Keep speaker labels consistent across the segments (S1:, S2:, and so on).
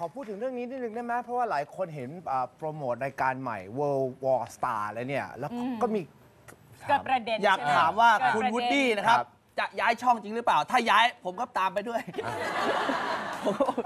S1: ขอพูดถึงเรื่องนี้นิดนึงได้ไหมเพราะว่าหลายคนเห็นอ่าโปรโมทรายการใหม่ World War Star แล้วเนี่ย แล้วก็มี
S2: เกิดประเด็น
S3: อยาก
S2: ใช่ไห
S3: ถามว่า
S2: เกิ
S3: คุณ
S2: ประเด็น
S3: วูดดี้นะครับ
S1: ครับ
S3: จะย้ายช่องจริงหรือเปล่า ถ้าย้ายผมก็ตามไปด้วย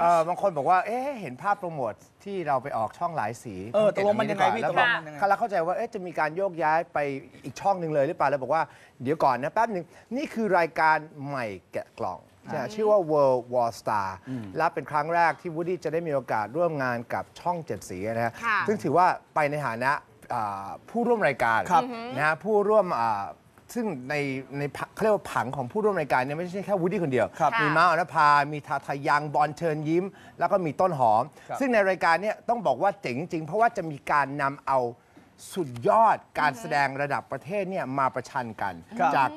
S1: เอ่อบางคนบอกว่า เอ๊ะเห็นภาพโปรโมทที่เราไปออกช่องหลายสี
S3: เออ
S1: ช่
S3: ตกลงมันยังไงพี่
S1: แล้ว
S3: ตกลง
S1: ก็
S3: มันยังไง
S1: เราเข้าใจว่าเอ๊ะจะมีการโยกย้ายไปอีกช่องหนึ่งเลยหรือเปล่าแล้วบอกว่าเดี๋ยวก่อนนะแป๊บหนึ่งนี่คือรายการใหม่แกะกล่อง นะชื่อว่า World War Star และเป็นครั้งแรกที่วูดดี้จะได้มีโอกาสร่วมงานกับช่องเจ็ดสีนะฮะ
S2: ค่ะ
S1: ซึ่งถือว่าไปในฐานะอ่าผู้ร่วมรายการ
S3: ครับ
S1: นะฮะผู้ร่วมอ่าซึ่งในในผังเขาเรียกว่าผังของผู้ร่วมรายการเนี่ยไม่ใช่แค่วูดดี้คนเดียว
S3: ครับ
S1: มีม้าออนภา มีทาทายัง บอลเชิญยิ้ม แล้วก็มีต้นหอม
S3: ครับ
S1: ซึ่งในรายการเนี่ยต้องบอกว่าเจ๋งจริง เพราะว่าจะมีการนำเอาสุดยอดการแสดงระดับประเทศเนี่ยมาประชันกัน
S3: ครับ
S1: จาก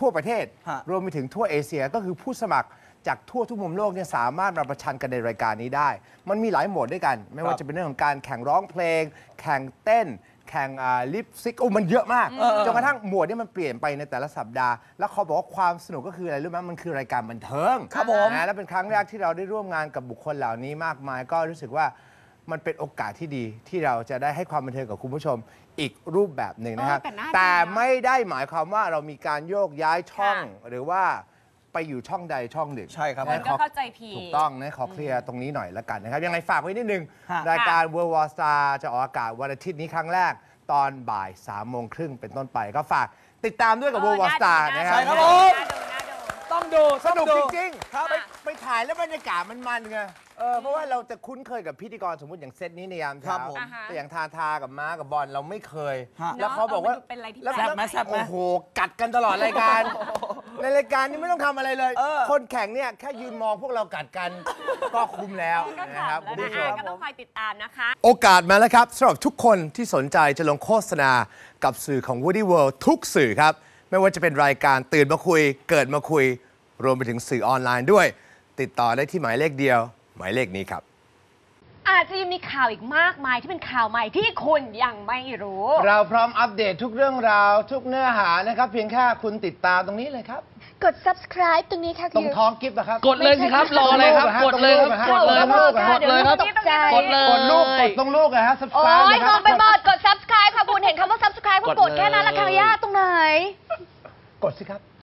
S1: ทั่วประเทศ
S3: ฮะ
S1: รวมไปถึงทั่วเอเชียก็คือผู้สมัครจากทั่วทุกมุมโลกเนี่ยสามารถมาประชันกันในรายการนี้ได้ มันมีหลายโหมดด้วยกัน ไม่ว่าจะเป็นเรื่องของการแข่งร้องเพลง แข่งเต้น แข่งลิปซิกโอ้มันเยอะมากจนกระทั่งหมวดเนี่ยมันเปลี่ยนไปในแต่ละสัปดาห์ แล้วเขาบอกว่าความสนุกก็คืออะไรรู้ไหมมันคือรายการบันเทิง
S3: ครับผม
S1: นะและเป็นครั้งแรกที่เราได้ร่วมงานกับบุคคลเหล่านี้มากมาย ก็รู้สึกว่า มันเป็นโอกาสที่ดีที่เราจะได้ให้ความบันเทิงกับคุณผู้ชมอีกรูปแบบหนึ่งนะครับ
S2: เออแต่น่าดี
S1: แต่
S2: นะ
S1: ไม่ได้หมายความว่าเรามีการโยกย้ายช่อง
S2: ค่ะ
S1: หรือว่าไปอยู่ช่องใดช่องหนึ่ง
S3: ใช่ครับ
S2: คนก็เข้าใจผิด
S1: ถูกต้องนะขอเคลียร์ตรงนี้หน่อยละกันนะครับ ยังไงฝากไว้นิดนึง
S3: ฮะ
S1: รายการ World War Star จะออกอากาศวันอาทิตย์นี้ครั้งแรก ตอนบ่าย3ามโมงครึ่งเป็นต้นไป ก็ฝากติดตามด้วยกับ World War Star นะครับ
S3: ใช่ครับผมต้องดู
S1: สนุก
S3: ต้อง
S1: จ
S3: ดู
S1: ริงๆ
S3: ครับ
S1: ไปไปถ่ายแล้วบรรยากาศมันมันไงเออเพราะว่าเราจะคุ้นเคยกับพิธีกรสมมติอย่างเซตนี้ในยาม
S3: ครั
S1: เช้า
S3: บผม
S2: อ่าฮะ
S1: แต่อย่างทาทากับม้ากับบอลเราไม่เคย
S3: ฮะ
S1: แล้วเขาบอกว่า
S2: เนอะเออมันดูเป็นอะไรที่
S1: แล้ว
S2: แปลก
S3: แซ่บไหมแซ่บไหม
S1: โอ้โหกัดกันตลอดรายการ ในรายการนี้ไม่ต้องทำอะไรเลย
S3: เออ
S1: คนแข่งเนี่ยแค่ยืนมองพวกเรากัดกัน ก็คุ้มแล้ว
S2: ก็
S1: นะครับ
S2: ขำ
S1: คุณ
S2: แล้ว
S1: ผู้
S2: นะ
S1: ช
S2: คะ
S1: ม
S2: ก็ต้องคอยติดตามนะคะ
S1: โอกาสมาแล้วครับสำหรับทุกคนที่สนใจจะลงโฆษณากับสื่อของ Woody World ทุกสื่อครับ ไม่ว่าจะเป็นรายการตื่นมาคุย เกิดมาคุย รวมไปถึงสื่อออนไลน์ด้วย ติดต่อได้ที่หมายเลขเดียว หมายเลขนี้ครับ
S4: อาจจะยังมีข่าวอีกมากมายที่เป็นข่าวใหม่ที่คุณยังไม่รู้
S1: เราพร้อมอัปเดตทุกเรื่องราว ทุกเนื้อหานะครับ เพียงแค่คุณติดตามตรงนี้เลยครับ
S4: กด subscribe ตรงนี้ค่ะ
S1: ตรงท้องกิฟต์นะครับ
S5: กดเลยสิครับ รออะไรครับ กดเลยครับ กดเลยครับ กดเลยครับ
S4: ตกใจ
S5: กดเลย
S1: กดลูกกดตรงลูกนะฮะ
S4: โอ้
S1: subscribe
S4: ย
S1: นะค
S4: ง
S1: รับ
S4: งไปหมดกด subscribe ค่ะคุณเห็นคำว่า subscribe ก็
S5: ก
S4: ก
S5: ด
S4: ด
S5: เลย
S4: แค่นั้นละค่ะยากตรงไหน
S1: กดสิครับ